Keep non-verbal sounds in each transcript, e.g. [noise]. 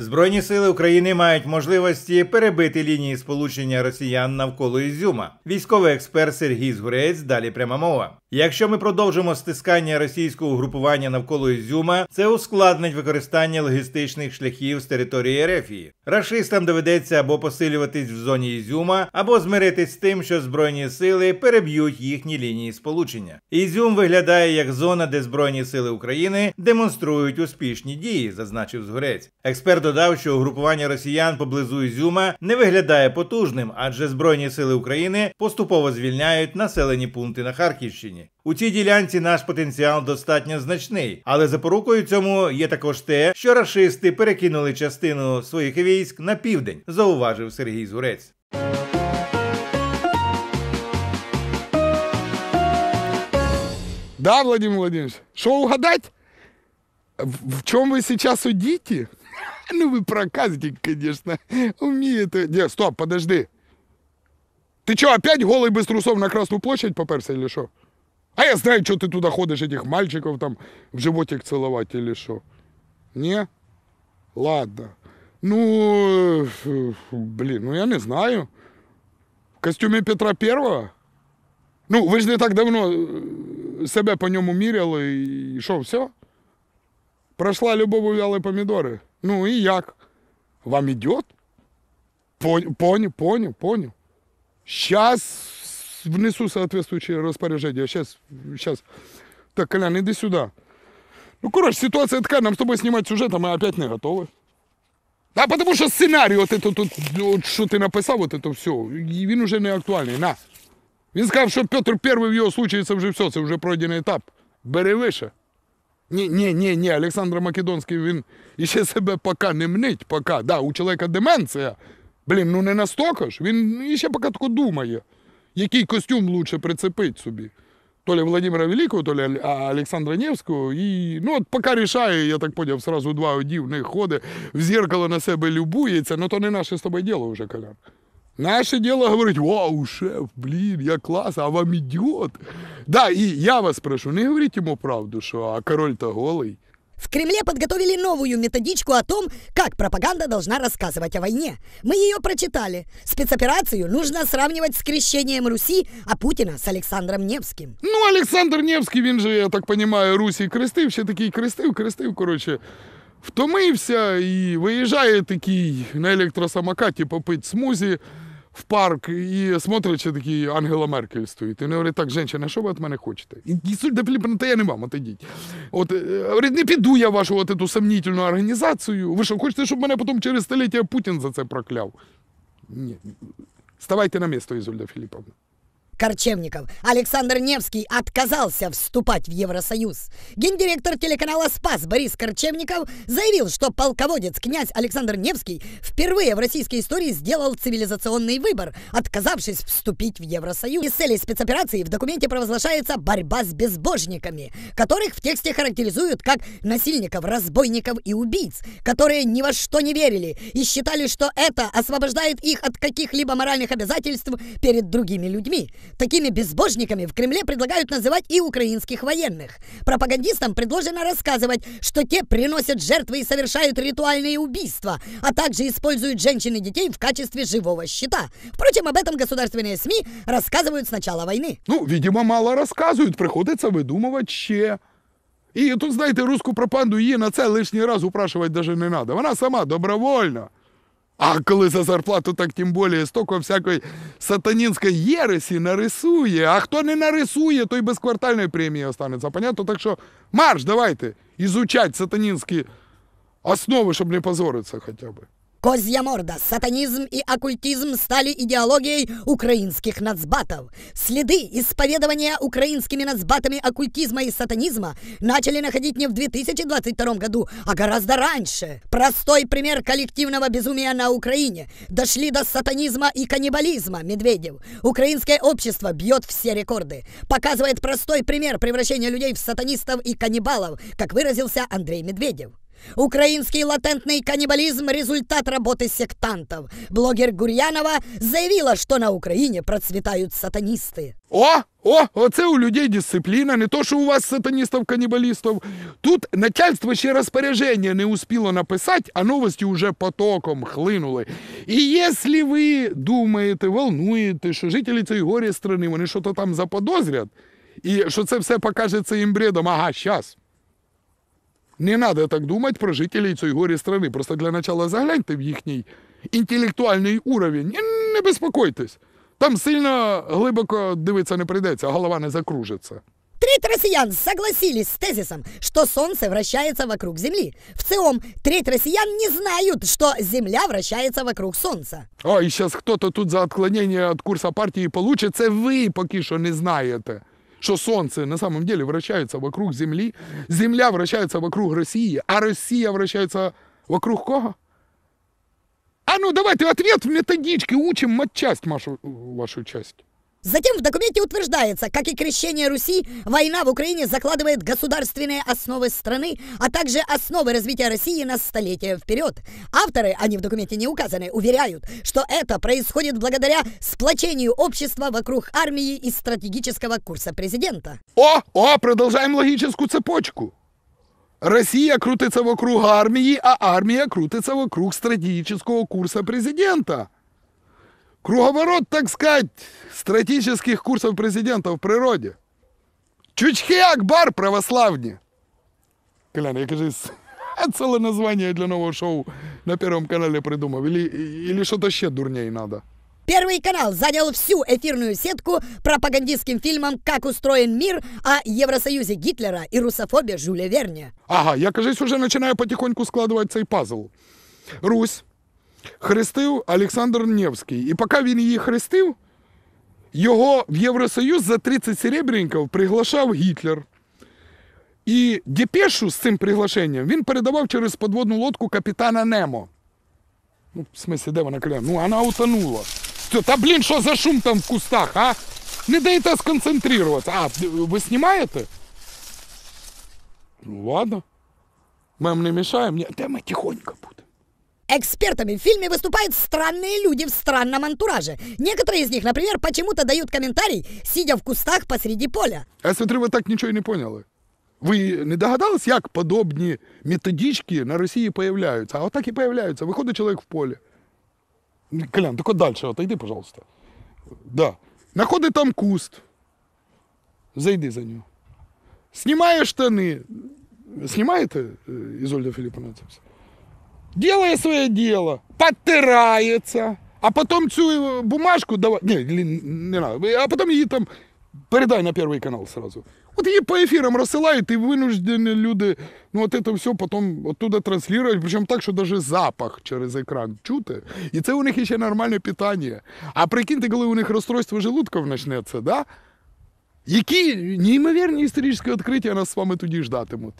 Збройні сили України мають можливості перебити лінії сполучення росіян навколо Ізюма. Військовий експерт Сергій Згурець. Далі пряма мова. Якщо ми продовжимо стискання російського угрупування навколо Ізюма, це ускладнить використання логістичних шляхів з території Ерефії. Рашистам доведеться або посилюватись в зоні Ізюма, або змиритись з тим, що збройні сили переб'ють їхні лінії сполучення. Ізюм виглядає як зона, де збройні сили України демонструють успішні дії, зазначив Згурець. Експерт додав, що угрупування росіян поблизу Ізюма не виглядає потужним, адже збройні сили України поступово звільняють населені пункти на Харківщині. У цій ділянці наш потенціал достатньо значний, але запорукою цьому є також те, що рашисти перекинули частину своїх військ на південь, зауважив Сергій Зурець. Да, Владимир Владимирович? Что угадать? В, чем вы сейчас удите? [laughs] Ну вы проказник, конечно. Умеете. Нет, стоп, подожди. Ты что, опять голый без трусов на Красную площадь поперся или что? А я знаю, что ты туда ходишь, этих мальчиков там в животик целовать или что. Не? Ладно. Ну, э, блин, ну я не знаю. В костюме Петра Первого? Ну, ви ж не так давно е, себе по ньому міряли і що, все? Прошла любов увяли помідори. Ну і як? Вам идет? Понял, понял, понял, понял. Сейчас внесу соответствующее распоряжение. Сейчас, сейчас. Так, Колян, иди сюда. Ну, короче, ситуация такая, нам с тобой снимать сюжет, а мы опять не готовы. А потому що сценарій, от, это, тут, от, що ти написав, от це все, і він уже не актуальний. На. Він сказав, що Петр І в його случаї це вже все, це вже пройдений етап. Бери вище. Ні, ні, ні, ні, Олександр Македонський, він іще себе поки не мнить, поки. Да, у чоловіка деменція. Блін, ну не настільки ж. Він іще поки тако думає, який костюм лучше прицепити собі. То ли Владимира Великого, то ли Олександра Невського. І, ну, от поки рішає, я так поняв, сразу два одів, не ходить, в зеркало на себе любується, ну то не наше з тобою діло вже, Колян. Наше дело говорить, вау, шеф, блин, я класс, а вам идет. Да, и я вас прошу, не говорите ему правду, что а король-то голый. В Кремле подготовили новую методичку о том, как пропаганда должна рассказывать о войне. Мы ее прочитали. Спецоперацию нужно сравнивать с крещением Руси, а Путина с Александром Невским. Ну, Олександр Невський, він же, я так понимаю, Русі крестив, ще такий крестив, крестив, коротше, втомився і виїжджає такий на електросамокаті попить смузі В парк і смотрить, що такі Ангела Меркель стоїть. І він говорить, так, жінка, що ви від мене хочете? І до Філіппа, та я не вам, отидіть. От, е, говорить, не піду я вашу от эту сомнительну організацію. Ви що, хочете, щоб мене потім через століття Путін за це прокляв? Ні. Ставайте на місто, Ізольда Філіпповна. Корчевников. Александр Невский отказался вступать в Евросоюз. Гендиректор телеканала «Спас» Борис Корчевников заявил, что полководец князь Александр Невский впервые в российской истории сделал цивилизационный выбор, отказавшись вступить в Евросоюз. Из целей спецоперации в документе провозглашается борьба с безбожниками, которых в тексте характеризуют как насильников, разбойников и убийц, которые ни во что не верили и считали, что это освобождает их от каких-либо моральных обязательств перед другими людьми. Такими безбожниками в Кремле предлагают называть и украинских военных. Пропагандистам предложено рассказывать, что те приносят жертвы и совершают ритуальные убийства, а также используют женщин и детей в качестве живого щита. Впрочем, об этом государственные СМИ рассказывают с начала войны. Ну, видимо, мало розказують, приходиться видумувати ще. І тут, знаєте, русську пропаганду її на це лишній раз упрашувати навіть не треба. Вона сама добровольно. А коли за зарплату, так тим більше стільки всякої сатанінської єресі нарисує. А хто не нарисує, той без квартальної премії останеться. Понятно? Так що марш, давайте, ізучать сатанінські основи, щоб не позоритися хоча б. Козья морда, сатанизм и оккультизм стали идеологией украинских нацбатов. Следы исповедования украинскими нацбатами оккультизма и сатанизма начали находить не в 2022 году, а гораздо раньше. Простой пример коллективного безумия на Украине. Дошли до сатанизма и каннибализма, Медведев. Украинское общество бьет все рекорды. Показывает простой пример превращения людей в сатанистов и каннибалов, как выразился Андрей Медведев. Украинский латентный каннибализм – результат работы сектантов. Блогер Гурьянова заявила, что на Украине процветают сатанисты. О, о, оце у людей дисципліна, не то, що у вас сатаністів-канібалістів. Тут начальство ще розпорядження не успіло написати, а новості вже потоком хлинули. І якщо ви думаєте, волнуєте, що жителі цієї горі страни, вони що то там заподозрять, і що це все покажеться їм бредом, ага, щас. Не треба так думати про жителів цієї горі страни. Просто для начала загляньте в їхній інтелектуальний уровень. І не безпокойтесь. Там сильно глибоко дивитися не прийдеться, голова не закружиться. Треть россиян согласились с тезисом, что Солнце вращается вокруг Земли. В целом, треть россиян не знают, что Земля вращается вокруг Солнца. А, і зараз хто-то тут за відклонення від курсу партії получить. Це ви поки що не знаєте, що Солнце на самом деле вращается вокруг Земли, Земля вращается вокруг России, а Росія вращається вокруг кого? А ну давайте ответ в методичке, учим матчасть вашу, вашу часть. Затем в документе утверждается, как и крещение Руси, война в Украине закладывает государственные основы страны, а также основы развития России на столетия вперед. Авторы, они в документе не указаны, уверяют, что это происходит благодаря сплочению общества вокруг армии и стратегического курса президента. О, о, продолжаем логическую цепочку. Россия крутится вокруг армии, а армия крутится вокруг стратегического курса президента. Круговорот, так сказать, стратегических курсов президента в природе. Чучхи Акбар православні. Колян, я кажу, [laughs] целое название для нового шоу на Первом канале придумав. Или, или что-то ще дурней надо. Первый канал занял всю эфирную сетку пропагандистским фильмом «Как устроен мир» о Евросоюзе Гитлера и русофобе Жюля Верне. Ага, я кажись, уже починаю потихоньку складувати цей пазл. Русь хрестив Олександр Невський. І поки він її хрестив, його в Євросоюз за 30 серебряників приглашав Гітлер. І депешу з цим приглашенням він передавав через подводну лодку капітана Немо. Ну, в смысле, де вона кля? Ну, вона утонула. Все, та блін, що за шум там в кустах, а? Не даєте сконцентруватися. А, ви знімаєте? Ну, ладно. Мы им не мешаем. Нет, да мы тихонько будем. Экспертами в фильме выступают странные люди в странном антураже. Некоторые из них, например, почему-то дают комментарий, сидя в кустах посреди поля. Я смотрю, ви так нічого і не поняли. Ви не догадались, як подобні методички на Росії появляються? А отак і появляються. Виходить чоловік в поле. Колян, тільки далі, отойди, пожалуйста. Да. Находить там куст. Зайди за нього. Знімає штани. Знімаєте е, Ізольда Філіпповна це все? Делає своє діло, підтирається, а потім цю е, бумажку давай. Не, не надо. А потім її там передай на перший канал сразу. От її по ефірам розсилають, і винуждені люди, ну от це все потім оттуда транслюють, причому так, що навіть запах через екран чути. І це у них ще нормальне питання. А прикиньте, коли у них розстройство желудків почнеться, да? які неймовірні історичні відкриття нас з вами тоді ждатимуть.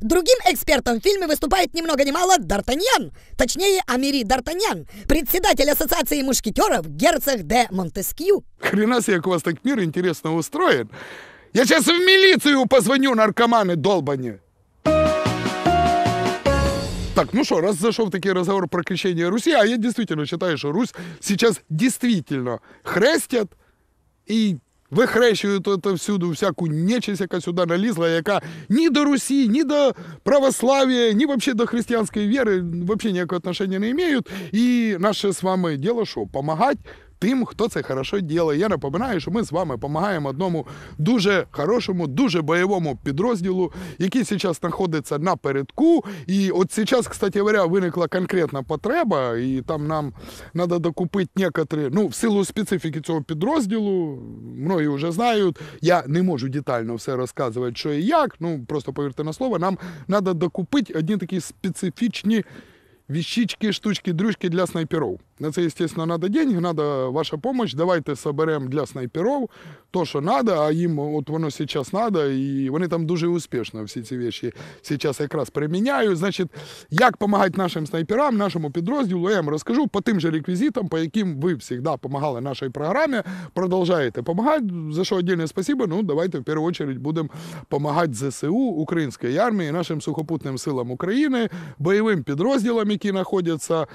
Другим экспертом в фильме выступает ни много ни мало Д'Артаньян, точнее Амири Д'Артаньян, председатель ассоциации мушкетеров герцог де Монтескью. Хрена себе, так мир интересно устроен. Я сейчас в милицию позвоню, наркоманы долбани. Так, ну что, раз зашел такой разговор про крещение Руси, а я действительно считаю, что Русь сейчас действительно хрестят и вихрещують всюду всяку нечисть, яка сюди налізла, яка ні до Русі, ні до православия, ні вообще до християнської віри вообще ніякого отношения не мають. І наше з вами діло що? Помагати тим, хто це хорошо ділає. Я напоминаю, що ми з вами допомагаємо одному дуже хорошому, дуже бойовому підрозділу, який зараз знаходиться на передку. І от зараз, кстати говоря, виникла конкретна потреба, і там нам треба докупити некоторі, ну, в силу специфіки цього підрозділу, многі вже знають. Я не можу детально все розказувати, що і як. Ну просто повірте на слово, нам треба докупити одні такі специфічні віщички, штучки, дрючки для снайперів. На це, звісно, треба деньги, треба ваша допомога. Давайте соберемо для снайперів то, що треба, а їм от воно зараз треба, і вони там дуже успішно всі ці речі зараз якраз приміняють. Значить, як допомагати нашим снайперам, нашому підрозділу, я вам розкажу по тим же реквізитам, по яким ви завжди допомагали нашій програмі, продовжуєте допомагати, за що віддільне спасибо. Ну, давайте в першу чергу будемо допомагати ЗСУ, українській армії, нашим сухопутним силам України, бойовим підрозділам, які знаходяться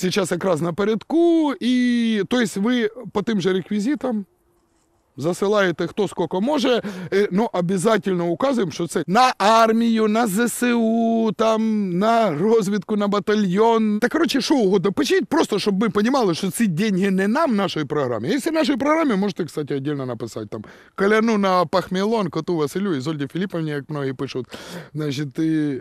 зараз якраз напередку. І тобто ви по тим же реквізитам засилаєте хто скільки може, е, ну обов'язково указуємо, що це на армію, на ЗСУ, там на розвідку, на батальйон. Та коротше, що угодно. Пишіть просто, щоб ми розуміли, що ці деньги не нам, нашої програмі. Якщо нашій програмі, можете, кстати, віддільно написати там Коляну на Пахмілон, коту Василю і Зольді Філіповні, як многі пишуть. Значить,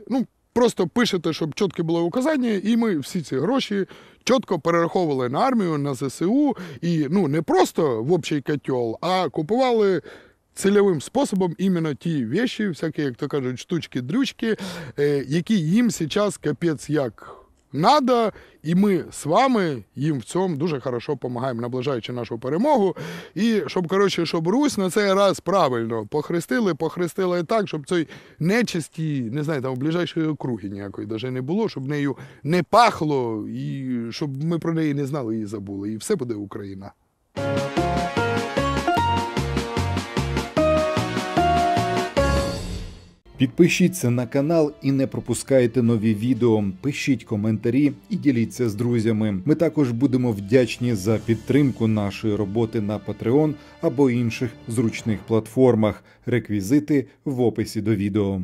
ну, Просто пишете, щоб чітке було указання, і ми всі ці гроші чітко перераховували на армію, на ЗСУ, і ну не просто в общий котел, а купували цільовим способом іменно ті віші, всякі, як то кажуть, штучки-дрючки, е, які їм зараз капець як надо, і ми з вами їм в цьому дуже хорошо допомагаємо, наближаючи нашу перемогу. І щоб коротше, щоб Русь на цей раз правильно похрестили, похрестили так, щоб цей нечисті, не знаю, там в ближайшої округи ніякої навіть не було, щоб нею не пахло, і щоб ми про неї не знали і забули. І все буде Україна. Підпишіться на канал і не пропускайте нові відео. Пишіть коментарі і діліться з друзями. Ми також будемо вдячні за підтримку нашої роботи на Patreon або інших зручних платформах. Реквізити в описі до відео.